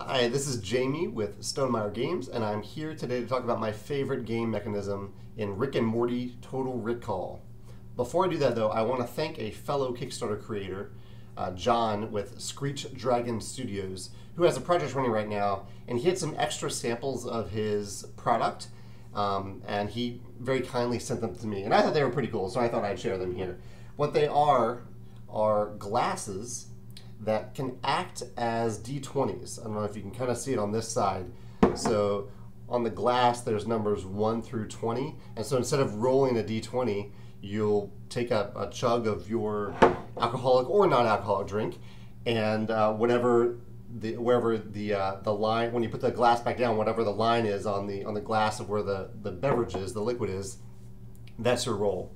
Hi, this is Jamey with Stonemaier Games, and I'm here today to talk about my favorite game mechanism in Rick and Morty Total Rickall. Before I do that, though, I want to thank a fellow Kickstarter creator, uh, John with Screech Dragon Studios, who has a project running right now, and he had some extra samples of his product, um, and he very kindly sent them to me. And I thought they were pretty cool, so I thought I'd share them here. What they are are glasses that can act as D20s. I don't know if you can kind of see it on this side. So on the glass, there's numbers 1 through 20. And so instead of rolling a D20, you'll take a, a chug of your alcoholic or non-alcoholic drink, and uh, whatever the wherever the uh, the line when you put the glass back down, whatever the line is on the on the glass of where the the beverage is, the liquid is, that's your roll.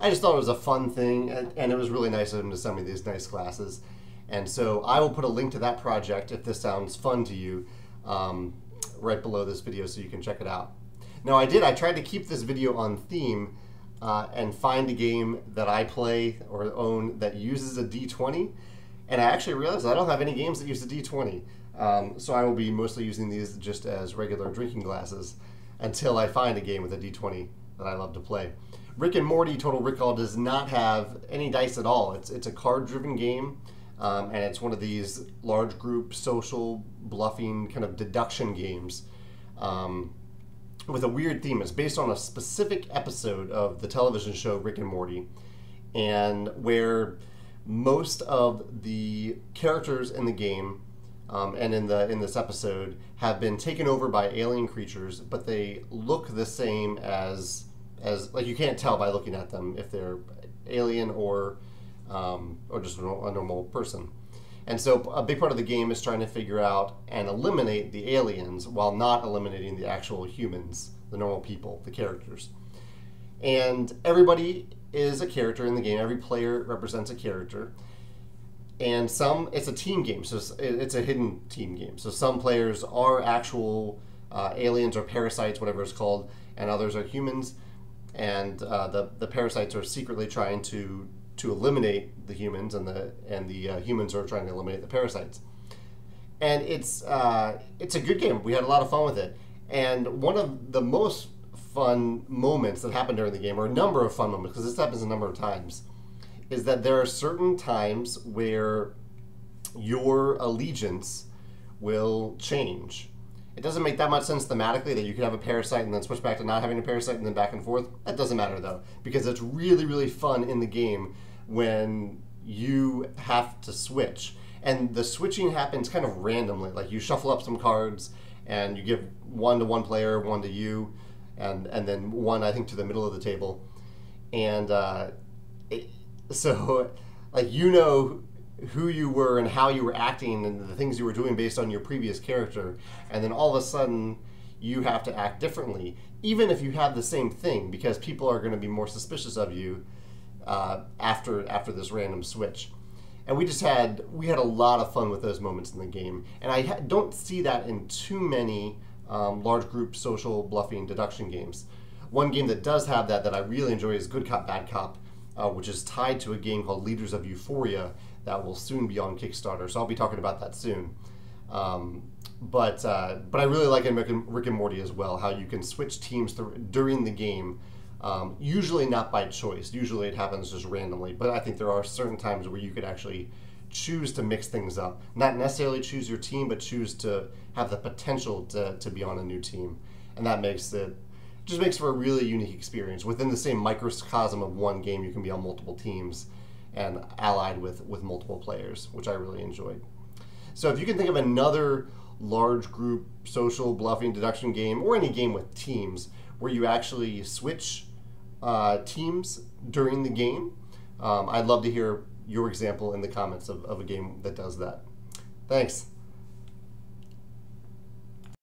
I just thought it was a fun thing, and, and it was really nice of him to send me these nice glasses. And so I will put a link to that project if this sounds fun to you um, right below this video so you can check it out. Now I did, I tried to keep this video on theme uh, and find a game that I play or own that uses a D20. And I actually realized I don't have any games that use a D20. Um, so I will be mostly using these just as regular drinking glasses until I find a game with a D20 that I love to play. Rick and Morty Total Rickall does not have any dice at all. It's, it's a card driven game. Um, and it's one of these large group social bluffing kind of deduction games um, with a weird theme. It's based on a specific episode of the television show Rick and Morty, and where most of the characters in the game um, and in the in this episode have been taken over by alien creatures, but they look the same as as like you can't tell by looking at them if they're alien or um, or just a normal person. And so a big part of the game is trying to figure out and eliminate the aliens while not eliminating the actual humans, the normal people, the characters. And everybody is a character in the game. Every player represents a character. And some, it's a team game, so it's a hidden team game. So some players are actual uh, aliens or parasites, whatever it's called, and others are humans. And uh, the, the parasites are secretly trying to to eliminate the humans, and the and the uh, humans are trying to eliminate the parasites. And it's uh, it's a good game. We had a lot of fun with it. And one of the most fun moments that happened during the game, or a number of fun moments, because this happens a number of times, is that there are certain times where your allegiance will change. It doesn't make that much sense thematically that you could have a parasite and then switch back to not having a parasite and then back and forth. That doesn't matter though, because it's really, really fun in the game when you have to switch. And the switching happens kind of randomly. Like you shuffle up some cards and you give one to one player, one to you, and, and then one, I think, to the middle of the table. And uh, it, so, like, you know who you were and how you were acting and the things you were doing based on your previous character, and then all of a sudden you have to act differently, even if you have the same thing, because people are going to be more suspicious of you uh, after after this random switch. And we just had we had a lot of fun with those moments in the game, and I ha- don't see that in too many um, large group social bluffing deduction games. One game that does have that that I really enjoy is Good Cop Bad Cop, uh, which is tied to a game called Leaders of Euphoria that will soon be on Kickstarter. So I'll be talking about that soon. Um, but uh, but I really like in Rick and, Morty as well how you can switch teams through, during the game. Um, usually not by choice. Usually it happens just randomly. But I think there are certain times where you could actually choose to mix things up. Not necessarily choose your team, but choose to have the potential to, to be on a new team. And that makes it just makes for a really unique experience. Within the same microcosm of one game, you can be on multiple teams and allied with, with multiple players, which I really enjoyed. So if you can think of another large group social bluffing deduction game or any game with teams where you actually switch uh, teams during the game, um, I'd love to hear your example in the comments of, of a game that does that. Thanks.